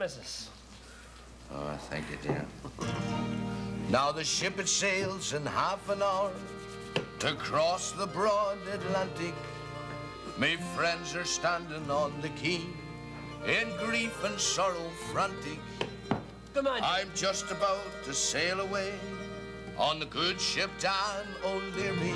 missus. Oh, thank you, dear. now the ship it sails in half an hour to cross the broad Atlantic. My friends are standing on the quay in grief and sorrow frantic. Come on. I'm just about to sail away on the good ship Dan O'Leary.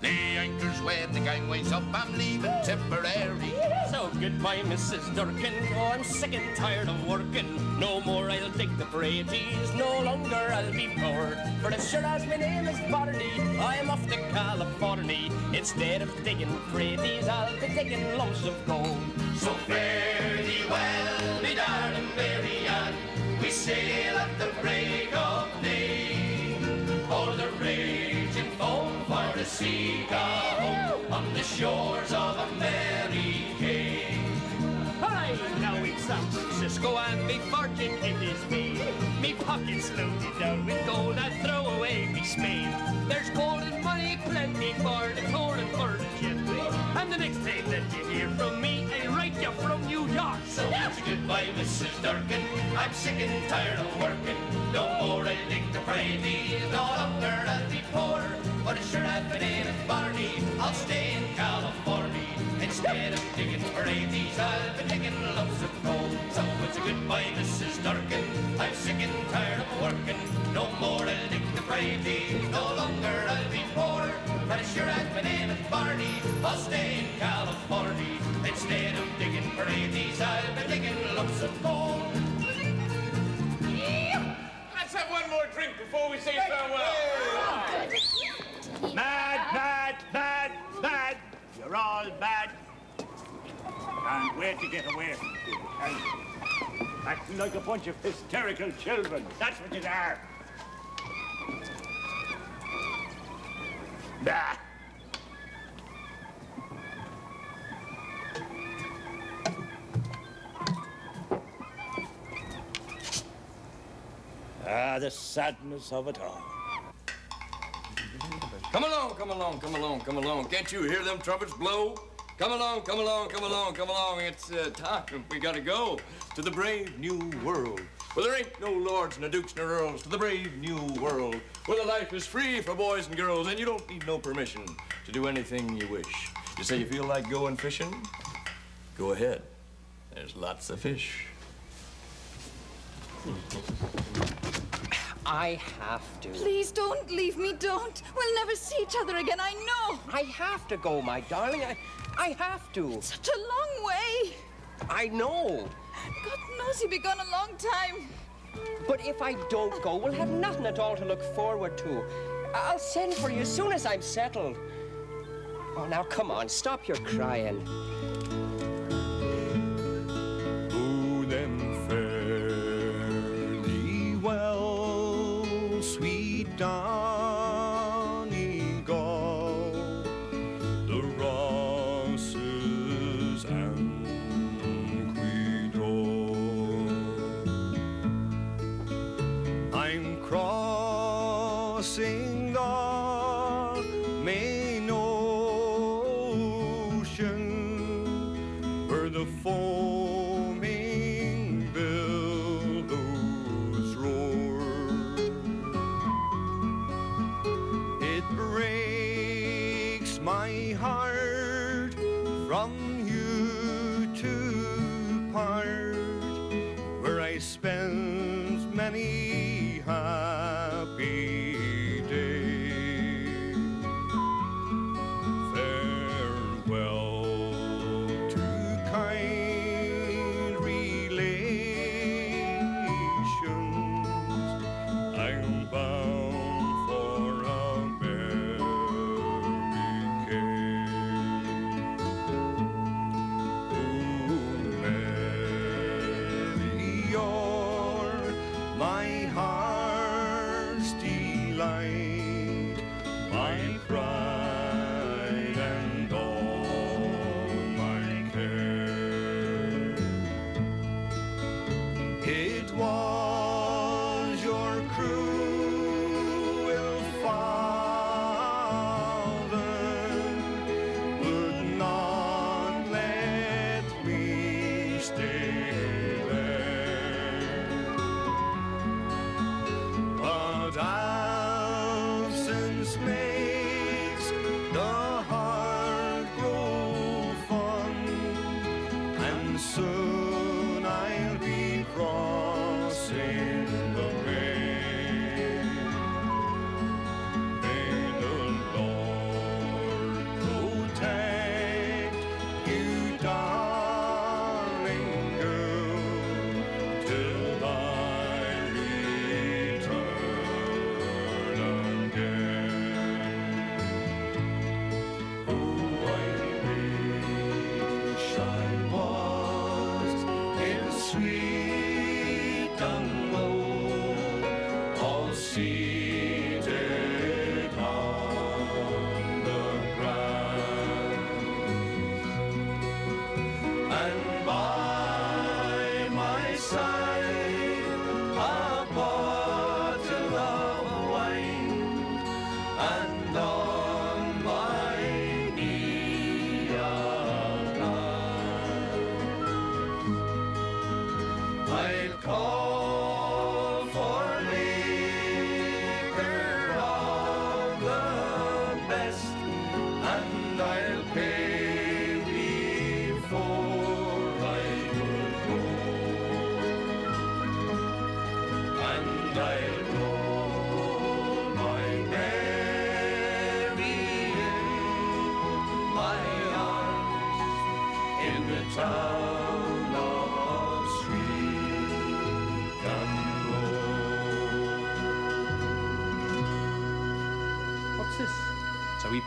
The anchor's weighed, the gangway's up, I'm leaving temporary. So goodbye, Mrs. Durkin. Oh, I'm sick and tired of working. No more I'll dig the praties, no longer I'll be poor. For as sure as my name is Barney, I'm off to California. Instead of digging praties, I'll be digging lumps of gold. So fare thee well, me darling Mary Ann. We sail at the break of sea go home on the shores of a merry Kay. Hi, now it's San Francisco and me fortune it is me. Me pockets loaded down with gold, I throw away me spade. There's gold and money plenty for the poor and for the gentry. And the next time that you hear from me, I write you from New York. So a goodbye, Mrs. Durkin. I'm sick and tired of working. No more I dig the praties, no longer I'll be poor. But as sure as my name Barney, I'll stay in California. Instead of digging praties, I'll be digging lumps of gold. So it's a goodbye, Mrs. Durkin. I'm sick and tired of working. No more I'll dig the praties, no longer I'll be poor. But as sure as my name Barney, I'll stay in California. Instead of digging praties, I'll be digging lumps of gold. Let's have one more drink before we say farewell. Mad, mad, mad, mad. You're all mad. And where to get away from you. And acting like a bunch of hysterical children. That's what you are. Nah. Ah, the sadness of it all. Come along, come along, come along, come along. Can't you hear them trumpets blow? Come along, come along, come along, come along. It's uh, time. We gotta go to the brave new world. Where there ain't no lords, no dukes, no earls. To the brave new world. Where the life is free for boys and girls, and you don't need no permission to do anything you wish. You say you feel like going fishing? Go ahead. There's lots of fish. I have to. Please don't leave me, don't. We'll never see each other again, I know. I have to go, my darling. I, I have to. Such a long way. I know. God knows you'll be gone a long time. But if I don't go, we'll have nothing at all to look forward to. I'll send for you as soon as I'm settled. Oh, now come on, stop your crying. From you to part, where I spend many cruel all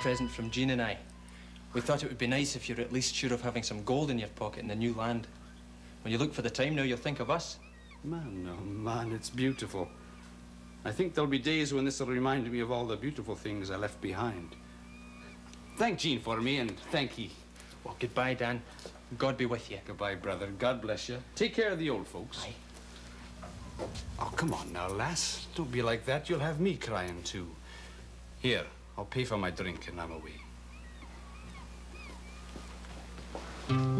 present from Jean and I. We thought it would be nice if you're at least sure of having some gold in your pocket in the new land. When you look for the time now, you'll think of us. Man, oh man, it's beautiful. I think there'll be days when this will remind me of all the beautiful things I left behind. Thank Jean for me, and thank ye. Well, goodbye, Dan. God be with you. Goodbye, brother. God bless you. Take care of the old folks. Aye. Oh, come on now, lass. Don't be like that. You'll have me crying, too. Here, I'll pay for my drink and I'm away. Mm-hmm.